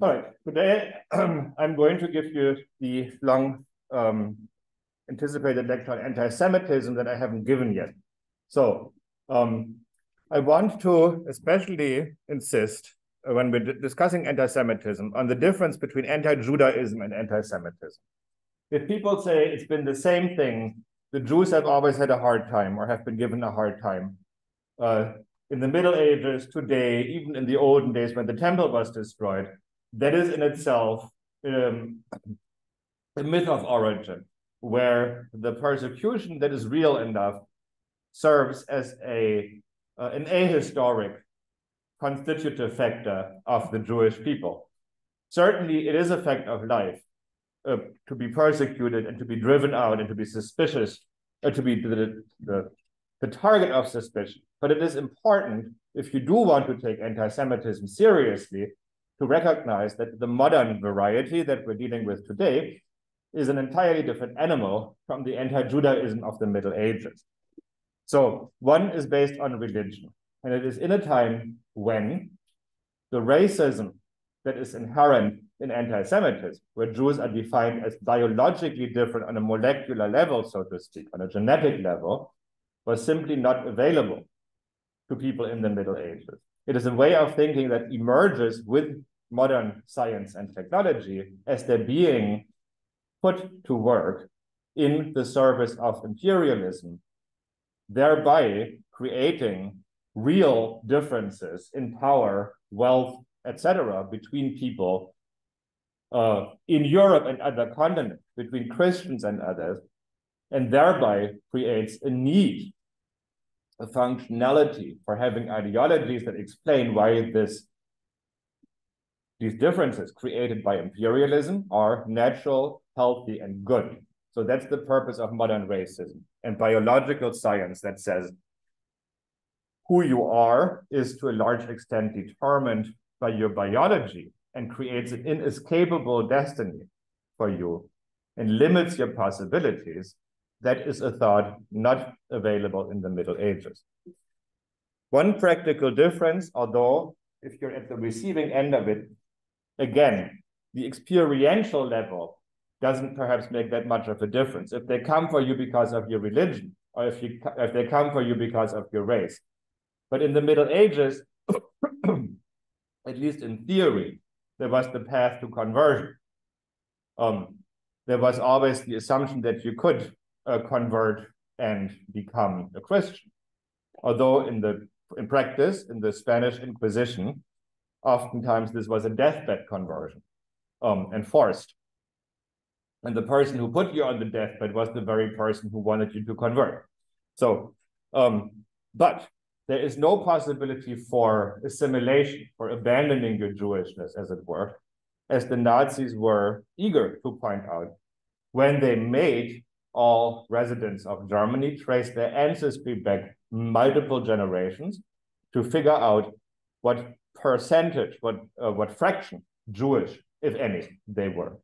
All right, today I'm going to give you the long um, anticipated lecture on anti-Semitism that I haven't given yet. So um, I want to especially insist uh, when we're discussing anti-Semitism on the difference between anti-Judaism and anti-Semitism. If people say it's been the same thing, the Jews have always had a hard time or have been given a hard time. Uh, in the Middle Ages, today, even in the olden days when the temple was destroyed, that is in itself um, a myth of origin, where the persecution that is real enough serves as a uh, an ahistoric constitutive factor of the Jewish people. Certainly, it is a fact of life uh, to be persecuted and to be driven out and to be suspicious, uh, to be the, the, the target of suspicion. But it is important, if you do want to take anti Semitism seriously, to recognize that the modern variety that we're dealing with today is an entirely different animal from the anti Judaism of the Middle Ages. So, one is based on religion, and it is in a time when the racism that is inherent in anti Semitism, where Jews are defined as biologically different on a molecular level, so to speak, on a genetic level, was simply not available to people in the Middle Ages. It is a way of thinking that emerges with modern science and technology as they're being put to work in the service of imperialism, thereby creating real differences in power, wealth, etc., between people uh, in Europe and other continents, between Christians and others, and thereby creates a need a functionality for having ideologies that explain why this these differences created by imperialism are natural, healthy, and good. So that's the purpose of modern racism and biological science that says who you are is to a large extent determined by your biology and creates an inescapable destiny for you and limits your possibilities that is a thought not available in the Middle Ages. One practical difference, although if you're at the receiving end of it, again, the experiential level doesn't perhaps make that much of a difference. If they come for you because of your religion, or if, you, if they come for you because of your race. But in the Middle Ages, at least in theory, there was the path to conversion. Um, there was always the assumption that you could uh, convert and become a Christian. Although in the in practice, in the Spanish Inquisition, oftentimes this was a deathbed conversion, um, enforced. And the person who put you on the deathbed was the very person who wanted you to convert. So, um, but there is no possibility for assimilation, for abandoning your Jewishness, as it were, as the Nazis were eager to point out when they made all residents of Germany trace their ancestry back multiple generations to figure out what percentage, what uh, what fraction Jewish, if any, they were.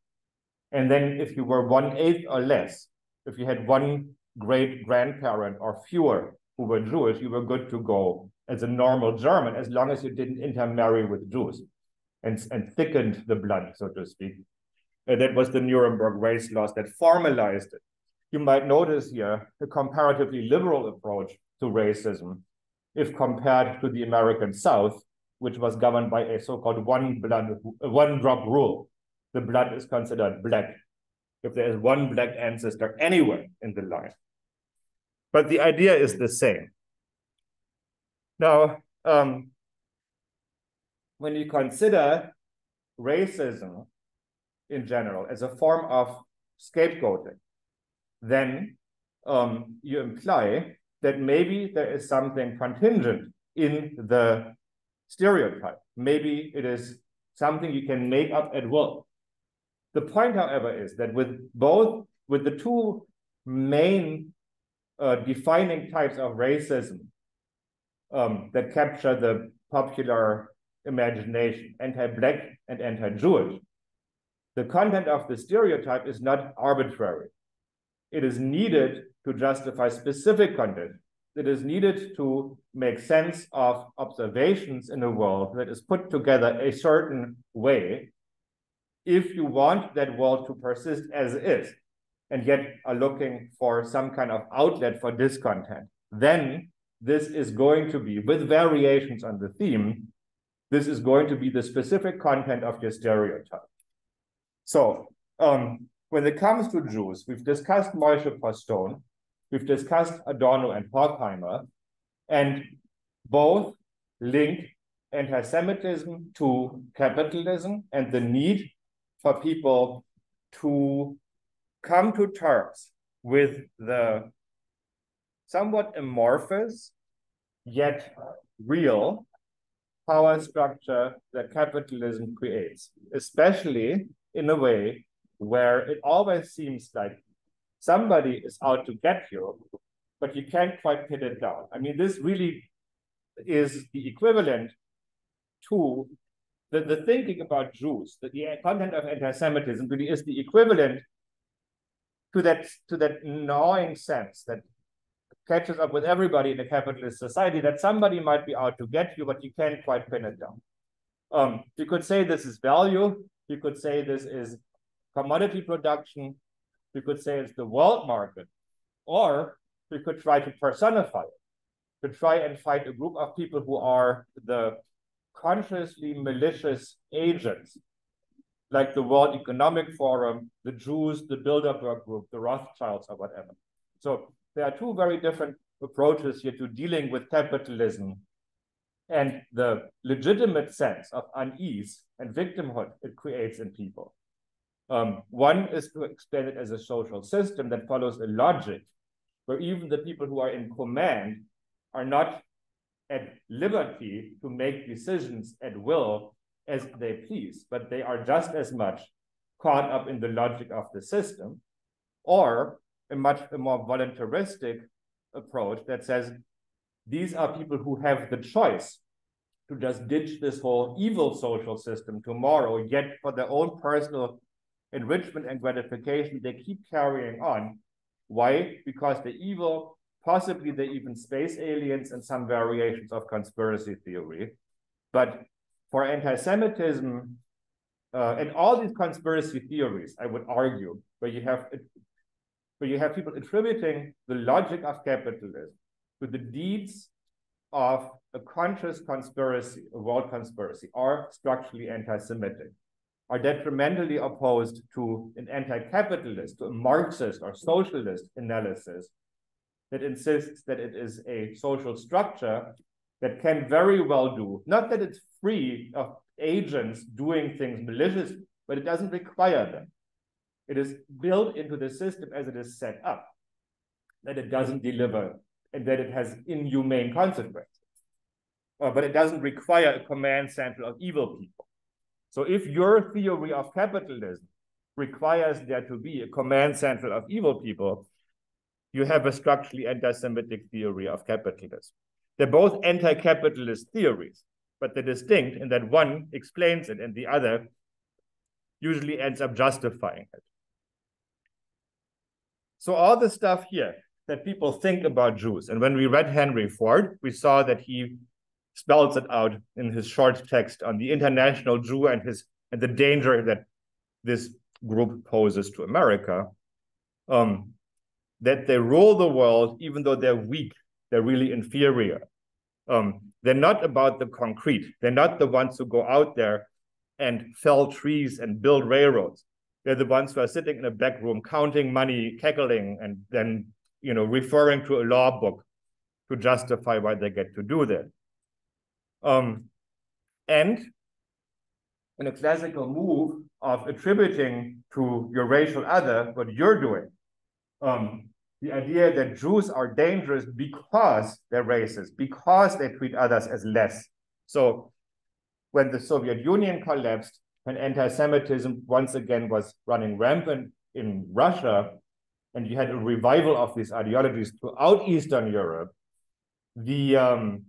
And then if you were one eighth or less, if you had one great grandparent or fewer who were Jewish, you were good to go as a normal German as long as you didn't intermarry with Jews and, and thickened the blood, so to speak. Uh, that was the Nuremberg race laws that formalized it you might notice here a comparatively liberal approach to racism if compared to the American South, which was governed by a so-called one blood, one drop rule. The blood is considered black if there is one black ancestor anywhere in the line. But the idea is the same. Now, um, when you consider racism in general as a form of scapegoating, then um, you imply that maybe there is something contingent in the stereotype. Maybe it is something you can make up at will. The point, however, is that with both, with the two main uh, defining types of racism um, that capture the popular imagination, anti-Black and anti-Jewish, the content of the stereotype is not arbitrary it is needed to justify specific content It is needed to make sense of observations in a world that is put together a certain way if you want that world to persist as is and yet are looking for some kind of outlet for discontent, then this is going to be, with variations on the theme, this is going to be the specific content of your stereotype. So um, when it comes to Jews, we've discussed Moshe Postone, we've discussed Adorno and Horkheimer, and both link anti-Semitism to capitalism and the need for people to come to terms with the somewhat amorphous yet real power structure that capitalism creates, especially in a way where it always seems like somebody is out to get you, but you can't quite pin it down. I mean, this really is the equivalent to the, the thinking about Jews, that the content of anti-Semitism really is the equivalent to that to that gnawing sense that catches up with everybody in a capitalist society that somebody might be out to get you, but you can't quite pin it down. Um, you could say this is value. You could say this is commodity production. We could say it's the world market. Or we could try to personify it, to try and fight a group of people who are the consciously malicious agents like the World Economic Forum, the Jews, the Bilderberg Group, the Rothschilds, or whatever. So there are two very different approaches here to dealing with capitalism and the legitimate sense of unease and victimhood it creates in people. Um, one is to explain it as a social system that follows a logic where even the people who are in command are not at liberty to make decisions at will as they please, but they are just as much caught up in the logic of the system, or a much a more voluntaristic approach that says these are people who have the choice to just ditch this whole evil social system tomorrow, yet for their own personal enrichment and gratification, they keep carrying on. Why? Because the evil, possibly the even space aliens and some variations of conspiracy theory, but for anti-Semitism uh, and all these conspiracy theories, I would argue, where you have where you have people attributing the logic of capitalism to the deeds of a conscious conspiracy, a world conspiracy, are structurally anti-Semitic, are detrimentally opposed to an anti-capitalist, to a Marxist or socialist analysis that insists that it is a social structure that can very well do, not that it's free of agents doing things malicious, but it doesn't require them. It is built into the system as it is set up, that it doesn't deliver and that it has inhumane consequences. Uh, but it doesn't require a command center of evil people. So if your theory of capitalism requires there to be a command center of evil people, you have a structurally anti-Semitic theory of capitalism. They're both anti-capitalist theories, but they're distinct in that one explains it and the other usually ends up justifying it. So all the stuff here that people think about Jews, and when we read Henry Ford, we saw that he spells it out in his short text on the international Jew and his and the danger that this group poses to America. Um, that they rule the world even though they're weak, they're really inferior. Um, they're not about the concrete. They're not the ones who go out there and fell trees and build railroads. They're the ones who are sitting in a back room counting money, cackling, and then you know referring to a law book to justify why they get to do that. Um, and in a classical move of attributing to your racial other what you're doing, um, the idea that Jews are dangerous because they're racist, because they treat others as less. So when the Soviet Union collapsed, when anti-Semitism once again was running rampant in Russia, and you had a revival of these ideologies throughout Eastern Europe, the um,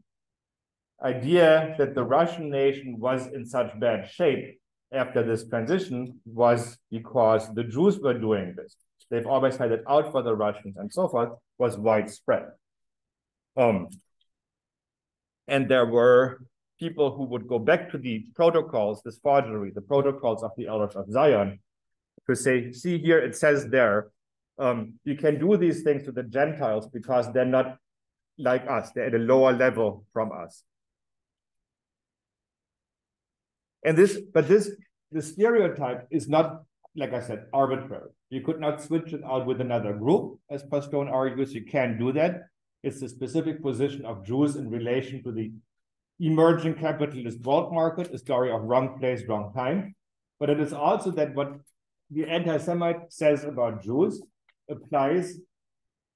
idea that the Russian nation was in such bad shape after this transition was because the Jews were doing this they've always had it out for the Russians and so forth, was widespread. Um, and there were people who would go back to the protocols, this forgery, the protocols of the elders of Zion, to say, see here, it says there, um, you can do these things to the Gentiles because they're not like us, they're at a lower level from us. And this, but this, the stereotype is not, like I said, arbitrary. You could not switch it out with another group, as Postone argues. You can't do that. It's the specific position of Jews in relation to the emerging capitalist world market, a story of wrong place, wrong time. But it is also that what the anti-Semite says about Jews applies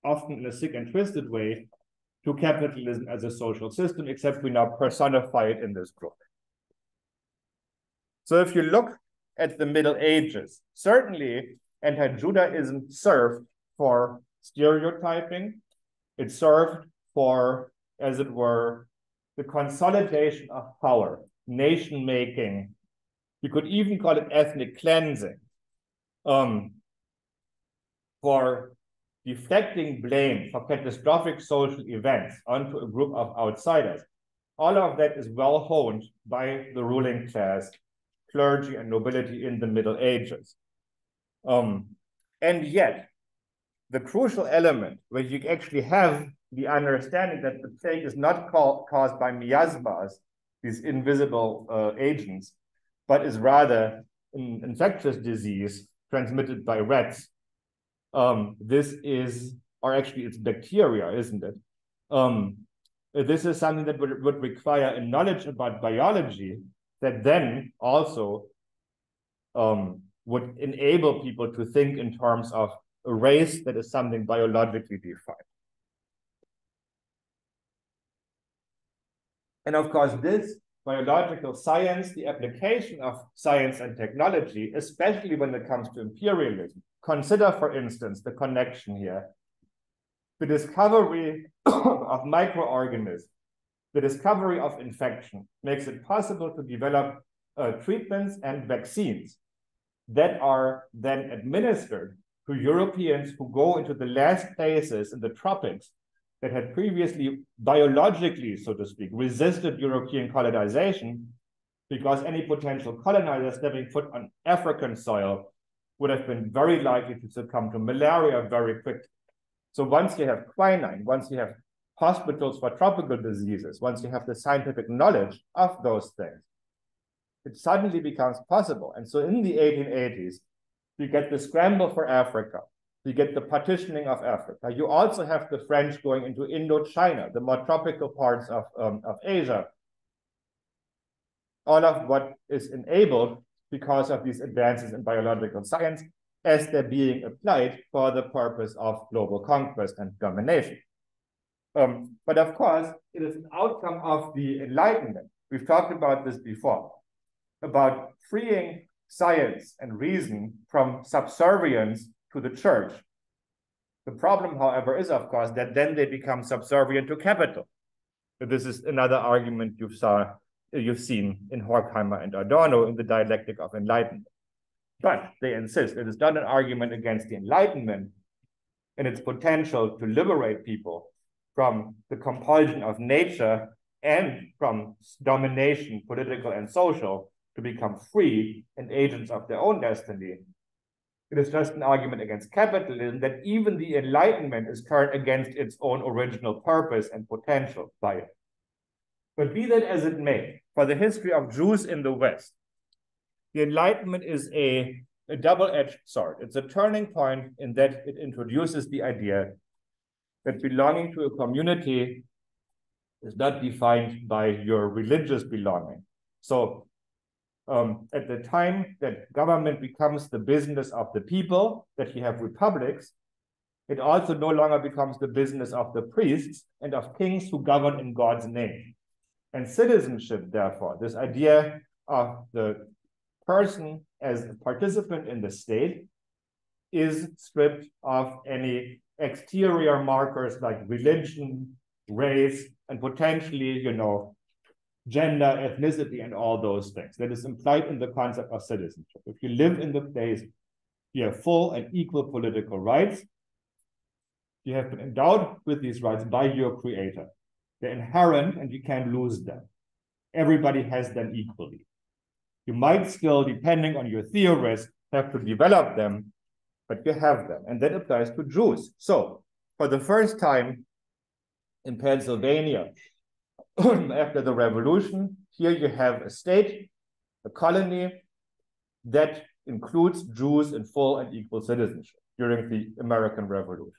often in a sick and twisted way to capitalism as a social system, except we now personify it in this group. So if you look at the Middle Ages, certainly anti-Judaism served for stereotyping. It served for, as it were, the consolidation of power, nation making. You could even call it ethnic cleansing. Um, for deflecting blame for catastrophic social events onto a group of outsiders. All of that is well honed by the ruling class clergy and nobility in the Middle Ages. Um, and yet, the crucial element where you actually have the understanding that the plague is not called, caused by miasmas, these invisible uh, agents, but is rather an infectious disease transmitted by rats. Um, this is, or actually it's bacteria, isn't it? Um, this is something that would, would require a knowledge about biology that then also um, would enable people to think in terms of a race that is something biologically defined. And of course, this biological science, the application of science and technology, especially when it comes to imperialism. Consider, for instance, the connection here. The discovery of microorganisms the discovery of infection makes it possible to develop uh, treatments and vaccines that are then administered to Europeans who go into the last places in the tropics that had previously biologically, so to speak, resisted European colonization because any potential colonizers stepping foot on African soil would have been very likely to succumb to malaria very quickly. So once you have quinine, once you have hospitals for tropical diseases, once you have the scientific knowledge of those things, it suddenly becomes possible. And so in the 1880s, you get the scramble for Africa, you get the partitioning of Africa. You also have the French going into Indochina, the more tropical parts of, um, of Asia. All of what is enabled because of these advances in biological science as they're being applied for the purpose of global conquest and domination. Um, but of course, it is an outcome of the Enlightenment. We've talked about this before, about freeing science and reason from subservience to the church. The problem, however, is, of course, that then they become subservient to capital. This is another argument you've, saw, you've seen in Horkheimer and Adorno in the dialectic of enlightenment. But they insist it is not an argument against the Enlightenment and its potential to liberate people from the compulsion of nature and from domination, political and social, to become free and agents of their own destiny. It is just an argument against capitalism that even the Enlightenment is turned against its own original purpose and potential by it. But be that as it may, for the history of Jews in the West, the Enlightenment is a, a double edged sword. It's a turning point in that it introduces the idea that belonging to a community is not defined by your religious belonging. So um, at the time that government becomes the business of the people, that you have republics, it also no longer becomes the business of the priests and of kings who govern in God's name. And citizenship, therefore, this idea of the person as a participant in the state is stripped of any exterior markers like religion, race, and potentially, you know, gender, ethnicity, and all those things. That is implied in the concept of citizenship. If you live in the place, you have full and equal political rights. You have been endowed with these rights by your creator. They're inherent and you can't lose them. Everybody has them equally. You might still, depending on your theorist, have to develop them, but you have them. And that applies to Jews. So for the first time in Pennsylvania, after the revolution, here you have a state, a colony that includes Jews in full and equal citizenship during the American Revolution.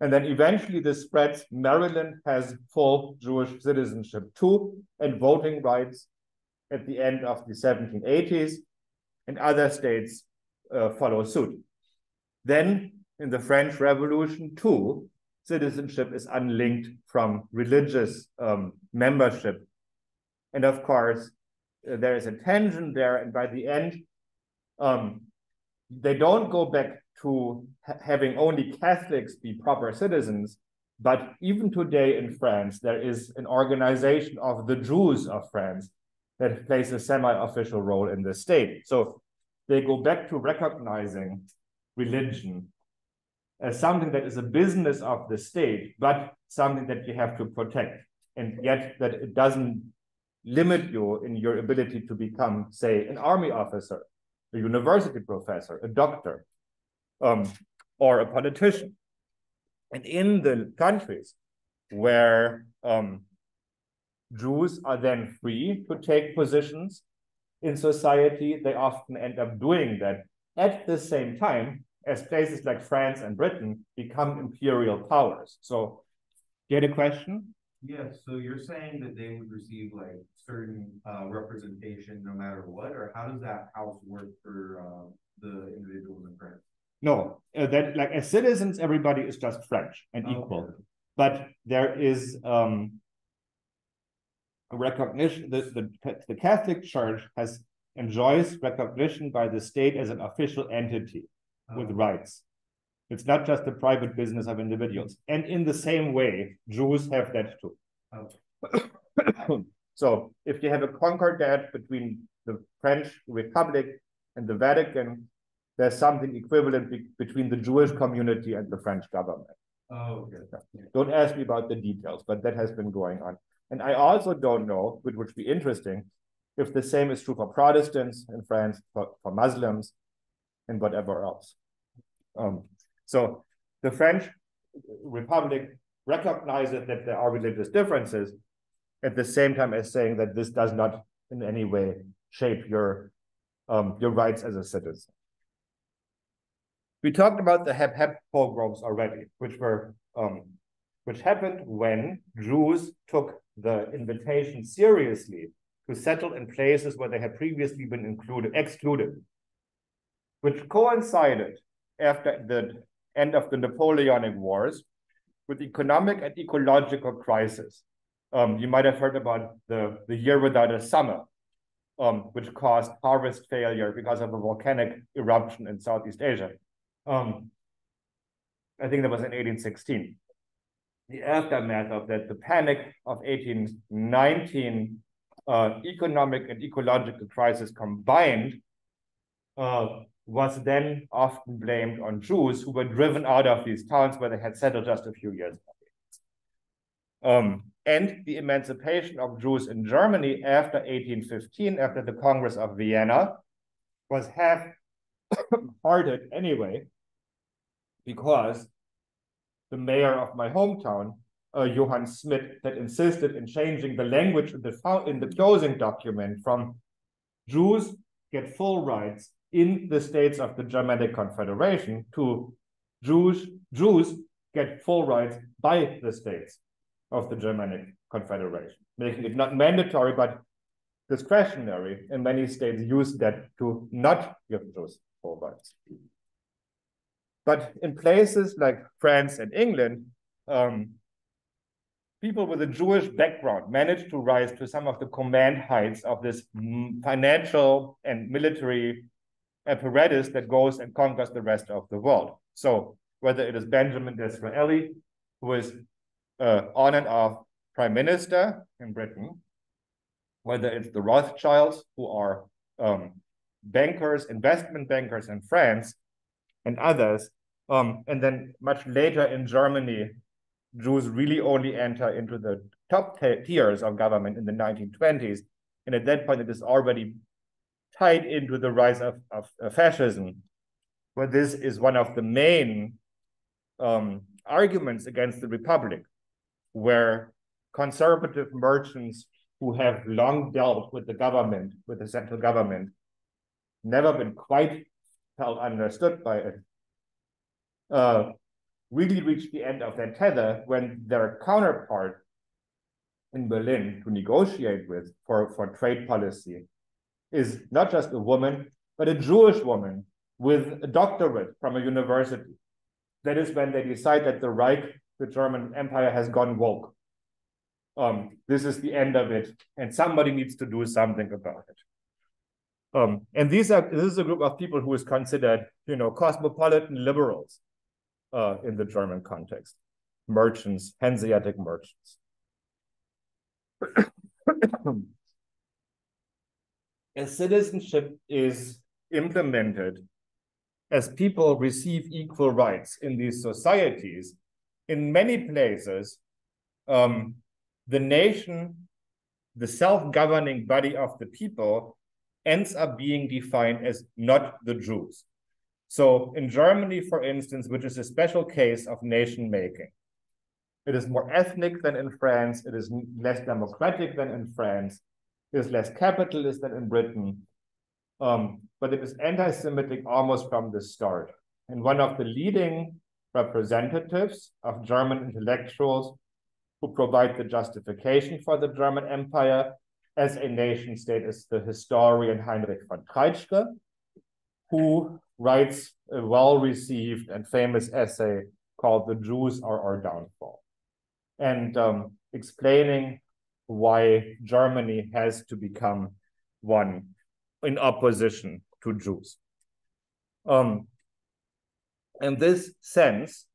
And then eventually this spreads. Maryland has full Jewish citizenship too, and voting rights at the end of the 1780s, and other states uh, follow suit. Then in the French Revolution too, citizenship is unlinked from religious um, membership. And of course, uh, there is a tension there, and by the end, um, they don't go back to ha having only Catholics be proper citizens, but even today in France, there is an organization of the Jews of France that plays a semi-official role in the state. So they go back to recognizing religion as something that is a business of the state, but something that you have to protect. And yet that it doesn't limit you in your ability to become, say, an army officer, a university professor, a doctor, um, or a politician. And in the countries where um, Jews are then free to take positions in society, they often end up doing that at the same time as places like France and Britain become imperial powers. So, get a question? Yes. So you're saying that they would receive like certain uh, representation no matter what, or how does that house work for uh, the individuals in France? No, uh, that like as citizens, everybody is just French and equal. Okay. But there is um, a recognition. The, the the Catholic Church has enjoys recognition by the state as an official entity oh. with rights. It's not just a private business of individuals. And in the same way, Jews have that too. Oh. so if you have a concordat between the French Republic and the Vatican, there's something equivalent be between the Jewish community and the French government. Oh, okay. Don't ask me about the details, but that has been going on. And I also don't know, which would be interesting, if the same is true for Protestants in France, for, for Muslims, and whatever else. Um, so the French Republic recognizes that there are religious differences at the same time as saying that this does not in any way shape your um, your rights as a citizen. We talked about the Hep pogroms already, which were um, which happened when Jews took the invitation seriously to settle in places where they had previously been included, excluded, which coincided after the end of the Napoleonic Wars with economic and ecological crisis. Um, you might have heard about the, the year without a summer, um, which caused harvest failure because of a volcanic eruption in Southeast Asia. Um, I think that was in 1816. The aftermath of that, the panic of 1819, uh, economic and ecological crisis combined, uh, was then often blamed on Jews who were driven out of these towns where they had settled just a few years ago. Um, and the emancipation of Jews in Germany after 1815, after the Congress of Vienna, was half-hearted anyway, because the mayor of my hometown, uh, Johann Smidt, that insisted in changing the language in the, in the closing document from Jews get full rights in the states of the Germanic Confederation to Jews, Jews get full rights by the states of the Germanic Confederation, making it not mandatory but discretionary. And many states use that to not give Jews full rights. But in places like France and England, um, people with a Jewish background managed to rise to some of the command heights of this financial and military apparatus that goes and conquers the rest of the world. So whether it is Benjamin Disraeli, who is uh, on and off prime minister in Britain, whether it's the Rothschilds, who are um, bankers, investment bankers in France, and others, Um, and then much later in Germany, Jews really only enter into the top tiers of government in the 1920s. And at that point, it is already tied into the rise of, of, of fascism, But this is one of the main um, arguments against the republic, where conservative merchants who have long dealt with the government, with the central government, never been quite felt understood by it, uh, really reached the end of their tether when their counterpart in Berlin to negotiate with for, for trade policy is not just a woman, but a Jewish woman with a doctorate from a university. That is when they decide that the Reich, the German Empire, has gone woke. Um, this is the end of it, and somebody needs to do something about it. Um, and these are this is a group of people who is considered, you know, cosmopolitan liberals uh, in the German context, merchants, Hanseatic merchants. as citizenship is implemented, as people receive equal rights in these societies, in many places, um, the nation, the self-governing body of the people, ends up being defined as not the Jews. So in Germany, for instance, which is a special case of nation making, it is more ethnic than in France, it is less democratic than in France, it is less capitalist than in Britain, um, but it is anti-Semitic almost from the start. And one of the leading representatives of German intellectuals who provide the justification for the German Empire as a nation state is the historian Heinrich von Treitschke, who writes a well-received and famous essay called The Jews Are Our Downfall, and um, explaining why Germany has to become one in opposition to Jews. Um, in this sense,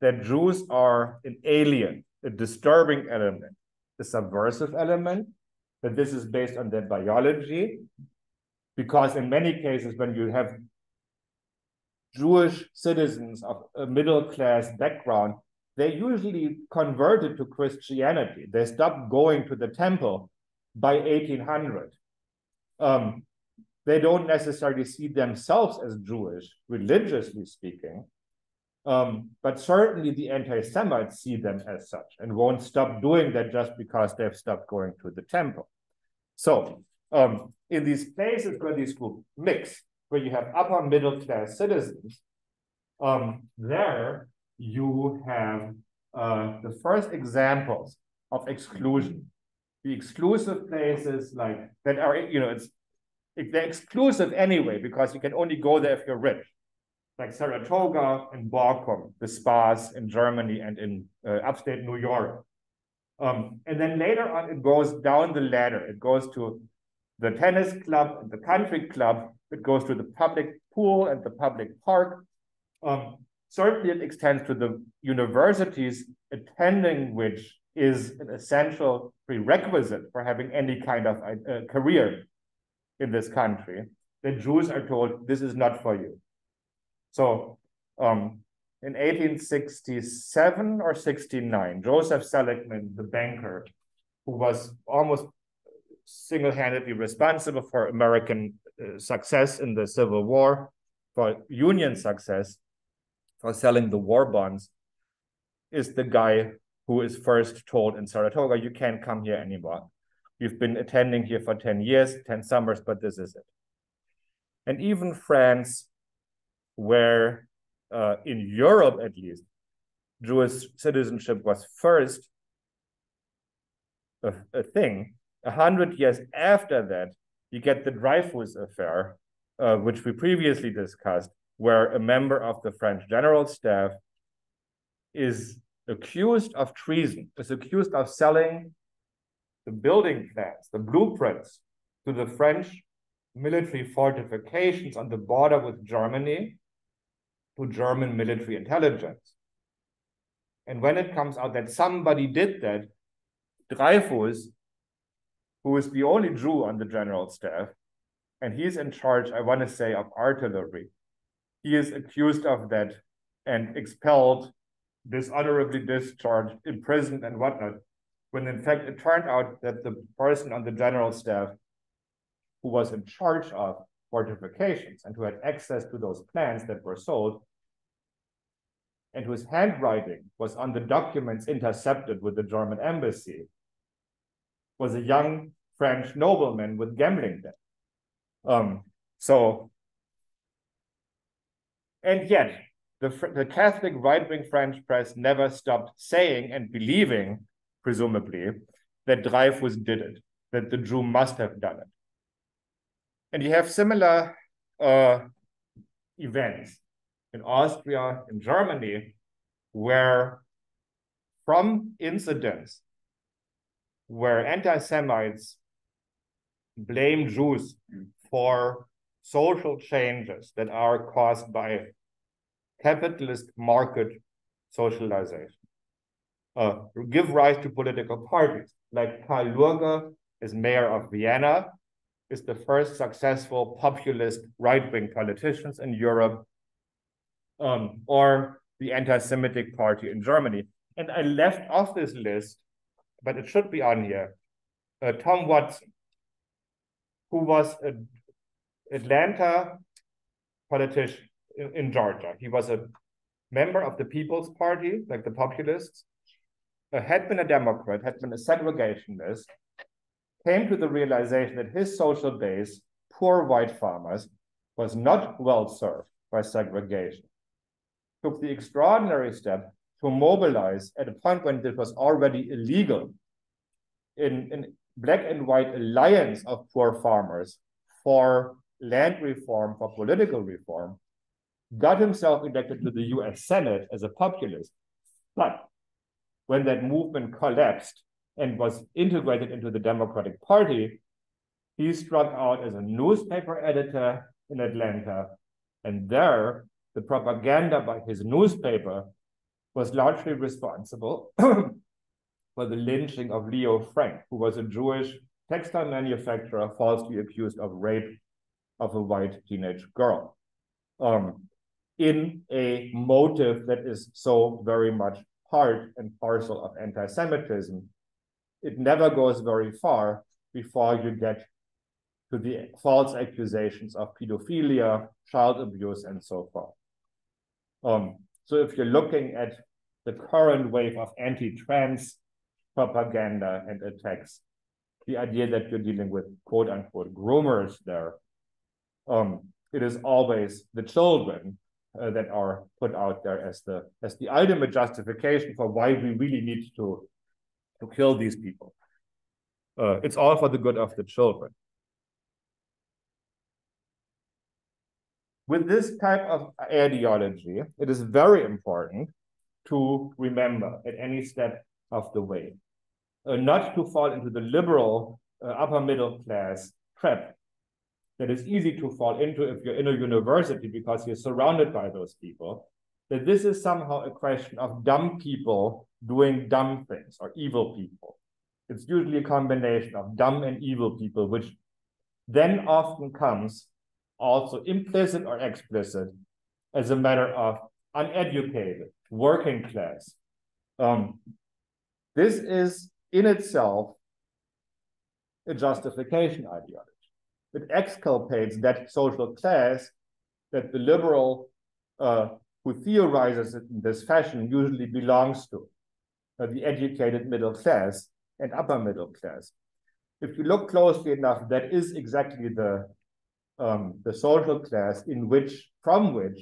that Jews are an alien, a disturbing element, a subversive element, that this is based on their biology, because in many cases, when you have Jewish citizens of a middle class background, they usually converted to Christianity. They stopped going to the temple by 1800. Um, they don't necessarily see themselves as Jewish, religiously speaking, um, but certainly the anti-Semites see them as such and won't stop doing that just because they've stopped going to the temple. So um, in these places where these groups mix, where you have upper middle class citizens, um, there you have uh, the first examples of exclusion. The exclusive places like that are, you know, it's they're exclusive anyway because you can only go there if you're rich, like Saratoga and Borkum, the spas in Germany and in uh, upstate New York. Um, and then later on, it goes down the ladder. It goes to the tennis club the country club. It goes to the public pool and the public park. Um, certainly, it extends to the universities, attending which is an essential prerequisite for having any kind of uh, career in this country. The Jews are told this is not for you. So um, in 1867 or 69, Joseph Seligman, the banker, who was almost single-handedly responsible for American success in the Civil War, for Union success, for selling the war bonds, is the guy who is first told in Saratoga, you can't come here anymore. You've been attending here for 10 years, 10 summers, but this is it. And even France, where uh, in Europe at least, Jewish citizenship was first a, a thing. A hundred years after that, you get the Dreyfus affair, uh, which we previously discussed, where a member of the French general staff is accused of treason, is accused of selling the building plans, the blueprints to the French military fortifications on the border with Germany to German military intelligence. And when it comes out that somebody did that, Dreyfus, who is the only Jew on the general staff, and he's in charge, I want to say, of artillery, he is accused of that and expelled, dishonorably discharged, imprisoned, and whatnot. When in fact it turned out that the person on the general staff who was in charge of fortifications and who had access to those plans that were sold and whose handwriting was on the documents intercepted with the German embassy was a young French nobleman with gambling debt. Um, so, and yet the, the Catholic right-wing French press never stopped saying and believing, presumably, that Dreyfus did it, that the Jew must have done it. And you have similar uh, events in Austria, in Germany, where from incidents where anti-Semites blame Jews for social changes that are caused by capitalist market socialization. Uh, give rise to political parties, like Karl Lueger is mayor of Vienna, is the first successful populist right-wing politicians in Europe, um, or the anti-Semitic party in Germany. And I left off this list, but it should be on here. Uh, Tom Watson, who was an Atlanta politician in, in, Georgia. He was a member of the People's Party, like the populists, uh, had been a Democrat, had been a segregationist, came to the realization that his social base, poor white farmers, was not well served by segregation. Took the extraordinary step to mobilize at a point when it was already illegal in, in black and white alliance of poor farmers for land reform, for political reform, got himself elected to the US Senate as a populist. But when that movement collapsed and was integrated into the Democratic Party, he struck out as a newspaper editor in Atlanta. And there, the propaganda by his newspaper was largely responsible for the lynching of Leo Frank, who was a Jewish textile manufacturer falsely accused of rape of a white teenage girl. Um, in a motive that is so very much part and parcel of anti-Semitism, it never goes very far before you get to the false accusations of pedophilia, child abuse, and so forth. Um, so if you're looking at the current wave of anti-trans propaganda and attacks, the idea that you're dealing with quote unquote groomers there, um, it is always the children uh, that are put out there as the as the ultimate justification for why we really need to to kill these people. Uh, it's all for the good of the children. With this type of ideology, it is very important to remember at any step of the way, uh, not to fall into the liberal uh, upper middle class trap that is easy to fall into if you're in a university because you're surrounded by those people, that this is somehow a question of dumb people doing dumb things or evil people. It's usually a combination of dumb and evil people, which then often comes also implicit or explicit as a matter of uneducated, working class. Um, this is in itself a justification ideology. It exculpates that social class that the liberal uh, who theorizes it in this fashion usually belongs to, uh, the educated middle class and upper middle class. If you look closely enough, that is exactly the, um, the social class in which, from which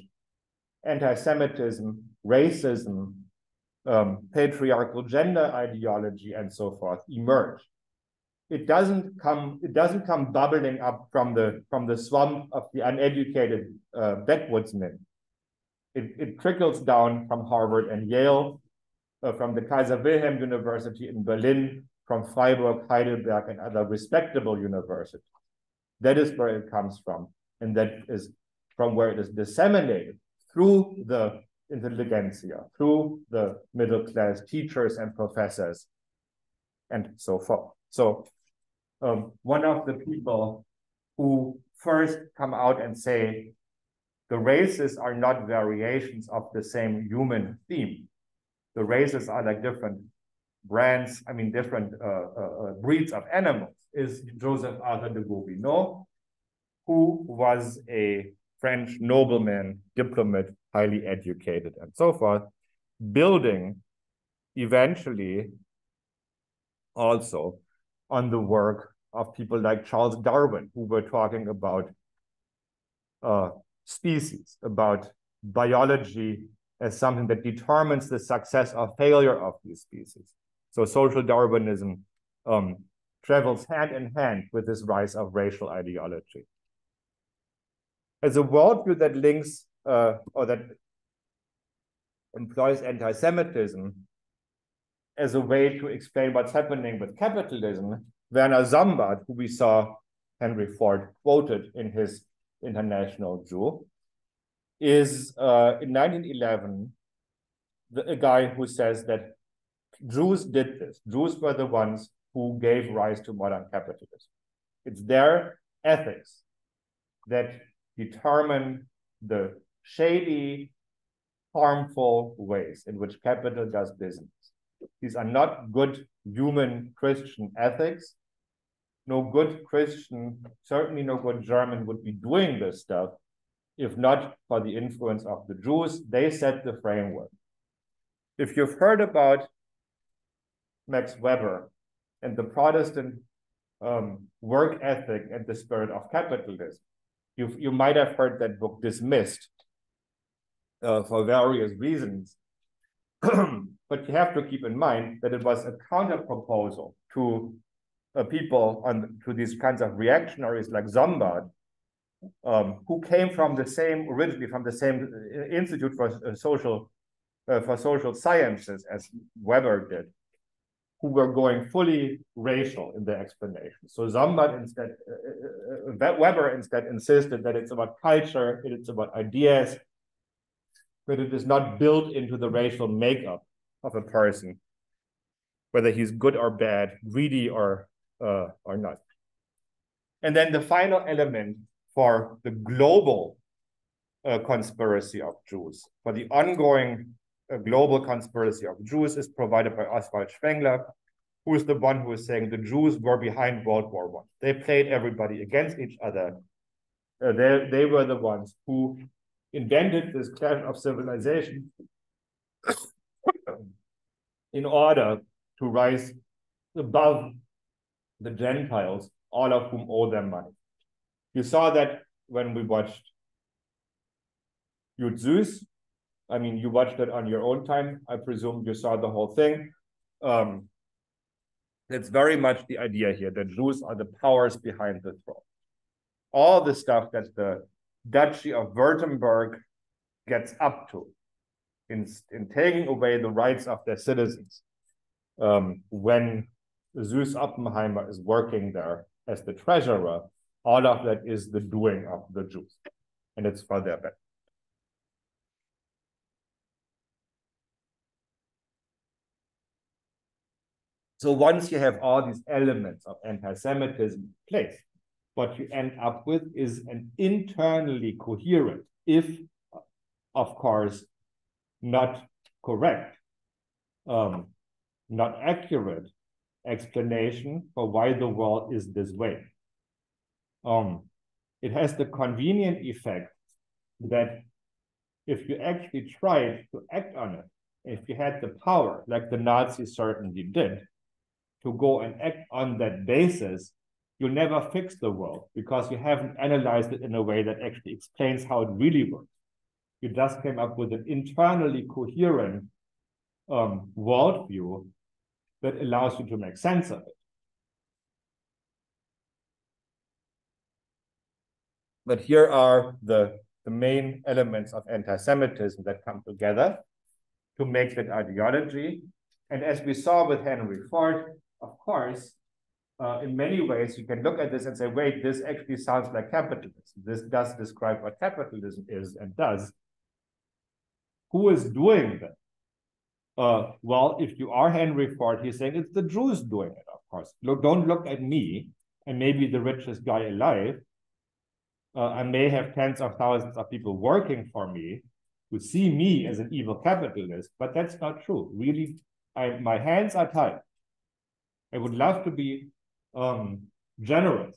anti-Semitism, racism, um, patriarchal gender ideology, and so forth emerge. It doesn't come. It doesn't come bubbling up from the from the swamp of the uneducated uh, backwoodsmen. It, it trickles down from Harvard and Yale, uh, from the Kaiser Wilhelm University in Berlin, from Freiburg, Heidelberg, and other respectable universities. That is where it comes from, and that is from where it is disseminated through the intelligentsia, through the middle class teachers and professors, and so forth. So, um, one of the people who first come out and say the races are not variations of the same human theme. The races are like different brands, I mean, different uh, uh, uh breeds of animals, is Joseph Arthur de Gobineau, who was a French nobleman, diplomat, highly educated, and so forth, building eventually also on the work of people like Charles Darwin, who were talking about uh, species, about biology as something that determines the success or failure of these species. So social Darwinism um, travels hand in hand with this rise of racial ideology. As a worldview that links uh, or that employs anti-Semitism as a way to explain what's happening with capitalism, Werner Sombart, who we saw Henry Ford quoted in his International Jew, is uh, in 1911 the, a guy who says that Jews did this. Jews were the ones who gave rise to modern capitalism. It's their ethics that determine the shady, harmful ways in which capital does business. These are not good human Christian ethics. No good Christian, certainly no good German would be doing this stuff if not for the influence of the Jews. They set the framework. If you've heard about Max Weber and the Protestant um, work ethic and the spirit of capitalism, you you might have heard that book dismissed uh, for various reasons. but you have to keep in mind that it was a counter proposal to uh, people on to these kinds of reactionaries like Sombart, um, who came from the same originally from the same uh, institute for uh, social uh, for social sciences as Weber did, who were going fully racial in their explanation. So Sombart instead, uh, uh, Weber instead insisted that it's about culture, it's about ideas, but it is not built into the racial makeup of a person, whether he's good or bad, greedy or uh, or not. And then the final element for the global uh, conspiracy of Jews, for the ongoing uh, global conspiracy of Jews is provided by Oswald Spengler, who is the one who is saying the Jews were behind World War One. They played everybody against each other. Uh, they, they were the ones who invented this clash of civilization in order to rise above the Gentiles, all of whom owe them money. You saw that when we watched Süß. I mean, you watched it on your own time. I presume you saw the whole thing. Um, it's very much the idea here that Jews are the powers behind the throne. All the stuff that the Duchy of Württemberg gets up to in, in taking away the rights of their citizens um, when Süß Oppenheimer is working there as the treasurer, all of that is the doing of the Jews, and it's for their benefit. So once you have all these elements of anti-Semitism in place, what you end up with is an internally coherent, if of course not correct, um, not accurate explanation for why the world is this way. Um, it has the convenient effect that if you actually tried to act on it, if you had the power, like the Nazis certainly did, to go and act on that basis, you'll never fix the world because you haven't analyzed it in a way that actually explains how it really works. You just came up with an internally coherent um, worldview that allows you to make sense of it. But here are the, the main elements of anti-Semitism that come together to make that ideology. And as we saw with Henry Ford, of course, uh, in many ways, you can look at this and say, wait, this actually sounds like capitalism. This does describe what capitalism is and does. Who is doing that? Uh, well, if you are Henry Ford, he's saying it's the Jews doing it, of course. Look, don't look at me and maybe the richest guy alive. uh, I may have tens of thousands of people working for me who see me as an evil capitalist, but that's not true. Really, I, my hands are tied. I would love to be um, generous,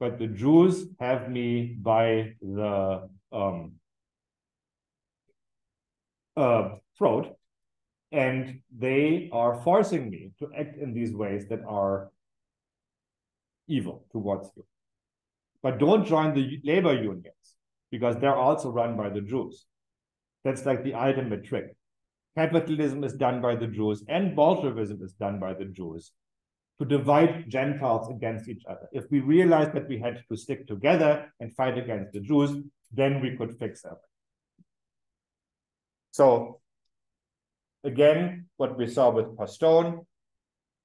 but the Jews have me by the um, uh, throat, and they are forcing me to act in these ways that are evil towards you. But don't join the labor unions because they're also run by the Jews. That's like the ultimate trick. Capitalism is done by the Jews and Bolshevism is done by the Jews to divide Gentiles against each other. If we realized that we had to stick together and fight against the Jews, then we could fix everything. So again, what we saw with Postone,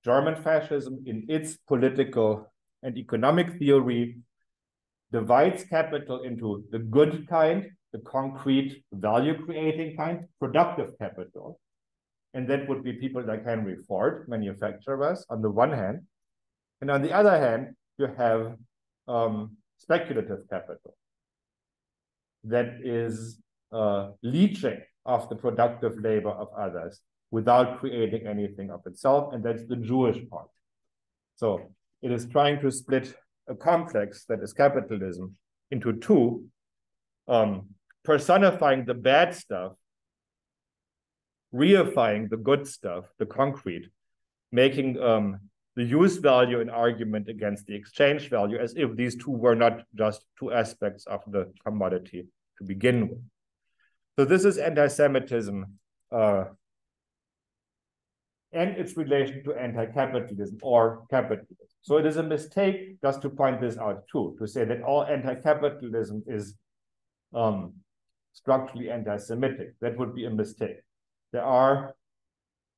German fascism in its political and economic theory divides capital into the good kind, the concrete value creating kind, productive capital. And that would be people like Henry Ford, manufacturers, on the one hand. And on the other hand, you have um, speculative capital that is uh, leeching off the productive labor of others without creating anything of itself. And that's the Jewish part. So it is trying to split a complex that is capitalism into two, um, personifying the bad stuff, reifying the good stuff, the concrete, making um, the use value an argument against the exchange value as if these two were not just two aspects of the commodity to begin with. So this is anti-Semitism uh, and its relation to anti-capitalism or capitalism. So it is a mistake just to point this out too, to say that all anti-capitalism is um, structurally anti-Semitic. That would be a mistake. There are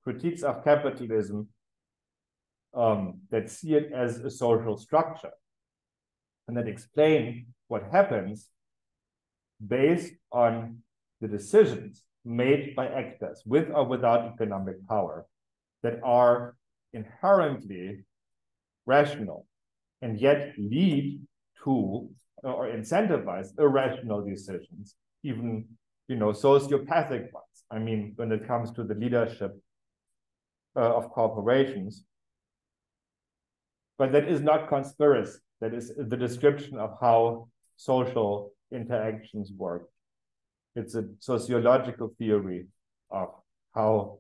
critiques of capitalism um, that see it as a social structure and that explain what happens based on the decisions made by actors with or without economic power that are inherently rational and yet lead to or incentivize irrational decisions, even you know sociopathic ones. I mean, when it comes to the leadership uh, of corporations, but that is not conspiracy. That is the description of how social interactions work. It's a sociological theory of how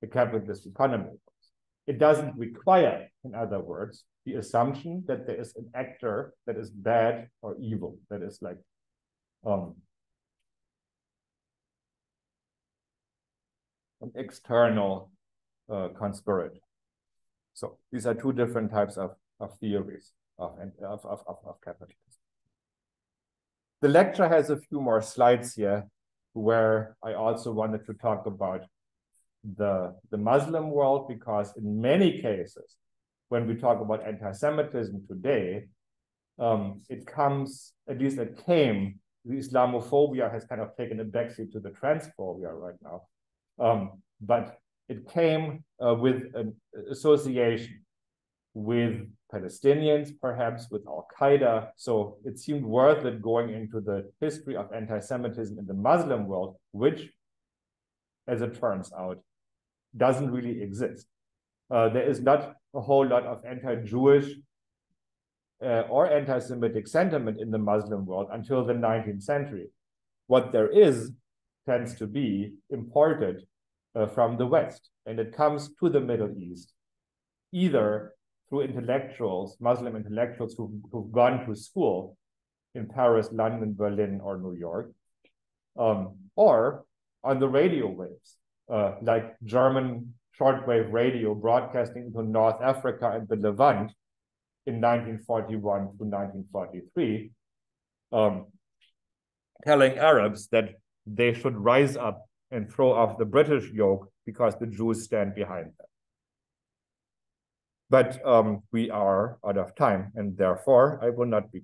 the capitalist economy works. It doesn't require, in other words, the assumption that there is an actor that is bad or evil, that is like um, an external uh, conspirator. So these are two different types of, of theories of, of, of, of capitalism. The lecture has a few more slides here where I also wanted to talk about the, the Muslim world because in many cases, when we talk about anti-Semitism today, um, it comes, at least it came, the Islamophobia has kind of taken a backseat to the transphobia right now. Um, but it came uh, with an association with Palestinians, perhaps with Al Qaeda. So it seemed worth it going into the history of anti Semitism in the Muslim world, which, as it turns out, doesn't really exist. Uh, there is not a whole lot of anti Jewish uh, or anti Semitic sentiment in the Muslim world until the 19th century. What there is tends to be imported uh, from the West, and it comes to the Middle East either through intellectuals, Muslim intellectuals who've, who've gone to school in Paris, London, Berlin, or New York, um, or on the radio waves, uh, like German shortwave radio broadcasting into North Africa and the Levant in 1941 to 1943, um, telling Arabs that they should rise up and throw off the British yoke because the Jews stand behind them. But um, we are out of time, and therefore I will not be